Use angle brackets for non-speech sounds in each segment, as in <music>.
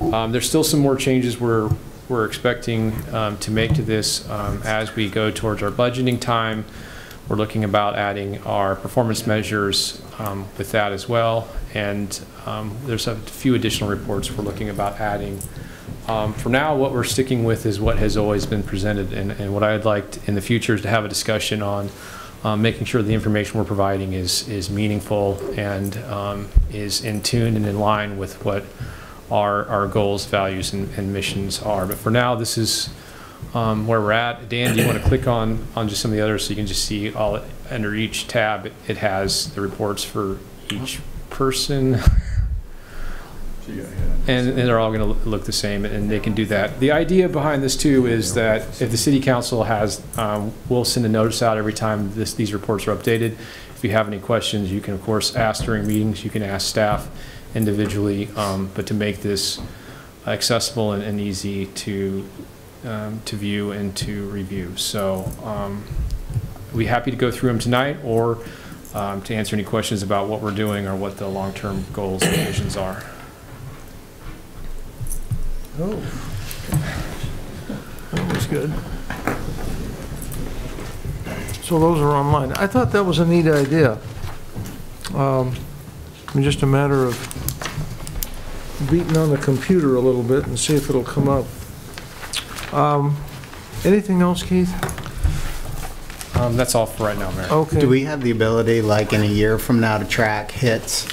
Um, There's still some more changes we're, we're expecting um, to make to this um, as we go towards our budgeting time. We're looking about adding our performance measures um, with that as well. And um, there's a few additional reports we're looking about adding. Um, For now, what we're sticking with is what has always been presented. And, and what I'd like in the future is to have a discussion on um, making sure the information we're providing is, is meaningful and um, is in tune and in line with what our, our goals, values, and, and missions are. But for now, this is um, where we're at. Dan, do you want to click on, on just some of the others so you can just see all, under each tab, it has the reports for each person. <laughs> And, and they're all going to look the same, and they can do that. The idea behind this too is that if the city council has, um, we'll send a notice out every time this, these reports are updated. If you have any questions, you can of course ask during meetings, you can ask staff individually, um, but to make this accessible and, and easy to, um, to view and to review. So, um, we happy to go through them tonight or, um, to answer any questions about what we're doing or what the long-term goals and visions are. Oh. That was good. So those are online. I thought that was a neat idea. Um, I mean, Just a matter of beating on the computer a little bit and see if it'll come up. Um, Anything else, Keith? Um, that's all for right now, Mayor. Okay. Do we have the ability, like in a year from now, to track hits?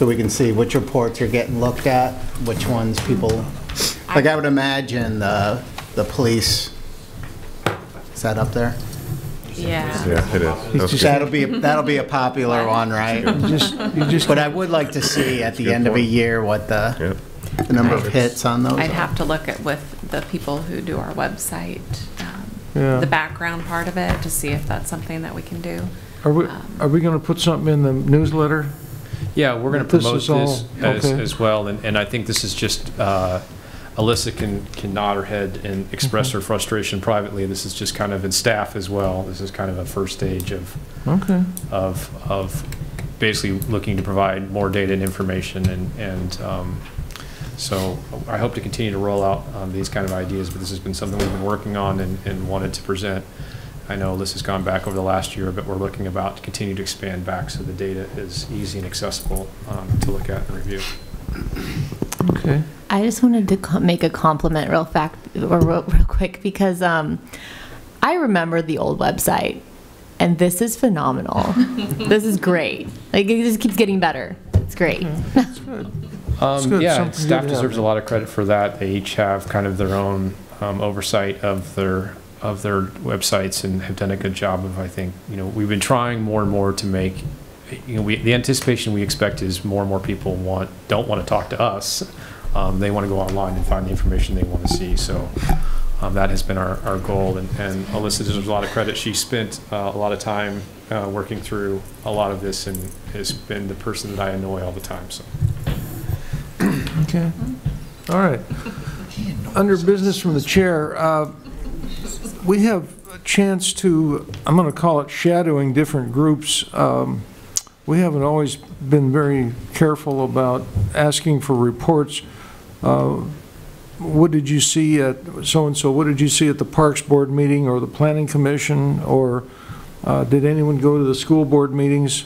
So we can see which reports are getting looked at, which ones people, like I would imagine the, the police, is that up there? Yeah. Yeah, it is. He's just- That'll be, that'll be a popular one, right? You just, you just, But I would like to see at the end of a year what the, Yep. the number of hits on those I'd are. have to look at with the people who do our website, um, Yeah. the background part of it, to see if that's something that we can do. are we, Um, are we going to put something in the newsletter? Yeah, we're going to This promote is all- this as, okay. as well, and, and I think this is just, uh, Alyssa can, can nod her head and express Mm-hmm. her frustration privately. This is just kind of, in staff as well, this is kind of a first stage of, Okay. of, of basically looking to provide more data and information, and, and, um, so I hope to continue to roll out, um, these kind of ideas, but this has been something we've been working on and, and wanted to present. I know this has gone back over the last year, but we're looking about to continue to expand back so the data is easy and accessible, um, to look at and review. Okay. I just wanted to make a compliment real fact or real, real quick because um, I remember the old website, and this is phenomenal. <laughs> this is great. Like it just keeps getting better. It's great. <laughs> That's good. Um, good, yeah, something staff deserves a lot of credit for that. They each have kind of their own um, oversight of their, of their websites and have done a good job of, I think, you know, we've been trying more and more to make, you know, we, the anticipation we expect is more and more people want, don't want to talk to us. Um, They want to go online and find the information they want to see, so um, that has been our, our goal. And and Alyssa deserves a lot of credit. She spent uh, a lot of time uh, working through a lot of this and has been the person that I annoy all the time, so. Okay. All right. <laughs> Under business from the chair, uh, we have a chance to, I'm going to call it shadowing different groups. Um, We haven't always been very careful about asking for reports. Uh, What did you see at so-and-so, what did you see at the Parks Board meeting or the Planning Commission? Or uh, did anyone go to the school board meetings?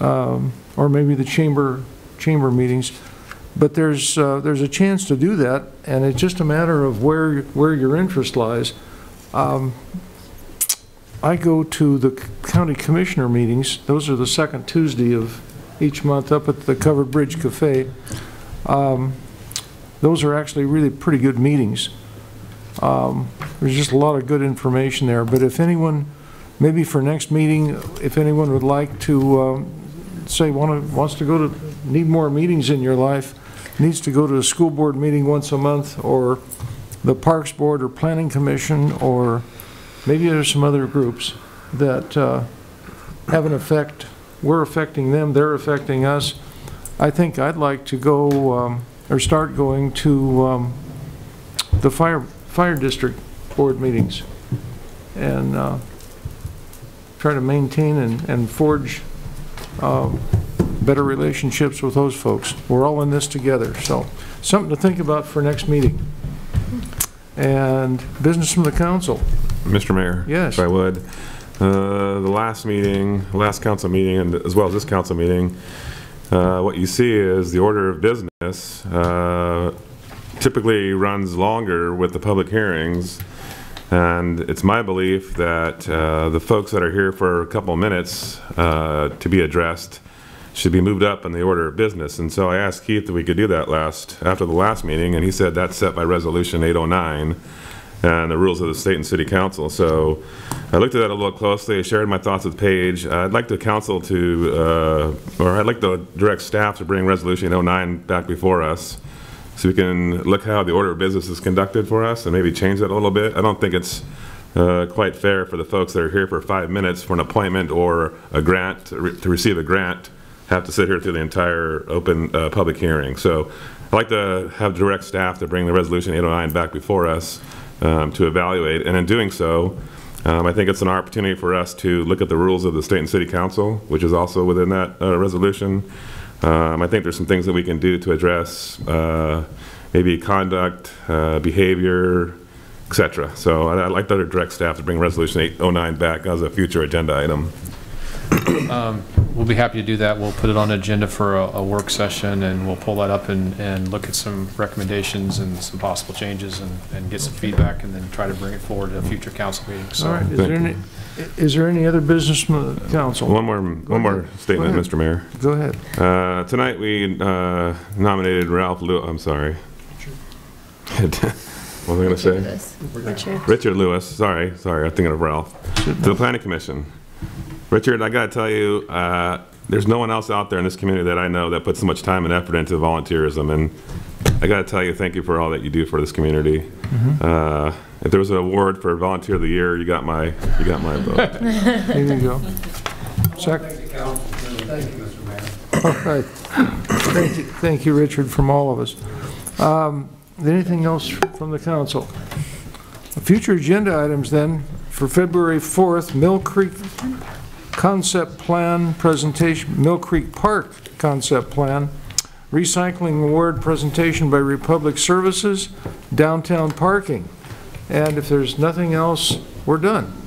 Um, Or maybe the chamber, chamber meetings? But there's, uh, there's a chance to do that, and it's just a matter of where, where your interest lies. Um, I go to the county commissioner meetings, those are the second Tuesday of each month up at the Covered Bridge Cafe. Um, Those are actually really pretty good meetings. Um, There's just a lot of good information there, but if anyone, maybe for next meeting, if anyone would like to, um, say, wanna, wants to go to, need more meetings in your life, needs to go to a school board meeting once a month, or the Parks Board or Planning Commission, or maybe there's some other groups that uh, have an effect, we're affecting them, they're affecting us. I think I'd like to go, um, or start going to um, the fire, fire district board meetings, and uh, try to maintain and and forge um, better relationships with those folks. We're all in this together, so something to think about for next meeting. And business from the council. Mr. Mayor? Yes. If I would. Uh, The last meeting, last council meeting, and as well as this council meeting, uh, what you see is the order of business uh, typically runs longer with the public hearings, and it's my belief that uh, the folks that are here for a couple minutes uh, to be addressed should be moved up in the order of business. And so I asked Keith if we could do that last, after the last meeting, and he said that's set by Resolution 809 and the rules of the state and city council. So I looked at that a little closely, I shared my thoughts with Paige. I'd like the council to, uh, or I'd like the direct staff to bring Resolution 809 back before us, so we can look how the order of business is conducted for us, and maybe change that a little bit. I don't think it's uh, quite fair for the folks that are here for five minutes for an appointment or a grant, to re- to receive a grant, have to sit here through the entire open, uh, public hearing. So I'd like to have direct staff to bring the Resolution 809 back before us um, to evaluate, and in doing so, um, I think it's an opportunity for us to look at the rules of the state and city council, which is also within that uh, resolution. Um, I think there's some things that we can do to address uh, maybe conduct, uh, behavior, etc. So I'd I'd like the direct staff to bring Resolution 809 back as a future agenda item. We'll be happy to do that. We'll put it on agenda for a, a work session, and we'll pull that up and, and look at some recommendations and some possible changes and, and get some feedback, and then try to bring it forward at a future council meeting, so. All right, is there any, is there any other business from the council? One more, one more statement. Mr. Mayor. Go ahead. Uh, Tonight, we uh, nominated Ralph Lew, I'm sorry. <laughs> What was I going to say? Richard. Richard Lewis, sorry, sorry, I'm thinking of Ralph, to the planning commission. Richard, I gotta tell you, uh, there's no one else out there in this community that I know that puts so much time and effort into volunteerism, and I gotta tell you, thank you for all that you do for this community. Uh, If there was an award for Volunteer of the Year, you got my, you got my vote. <laughs> There you go. Sec- All right. Thank you, thank you, Richard, from all of us. Um, Anything else from the council? Future agenda items then, for February 4th, Mill Creek Concept Plan presentation, Mill Creek Park Concept Plan, Recycling Award presentation by Republic Services, downtown parking. And if there's nothing else, we're done.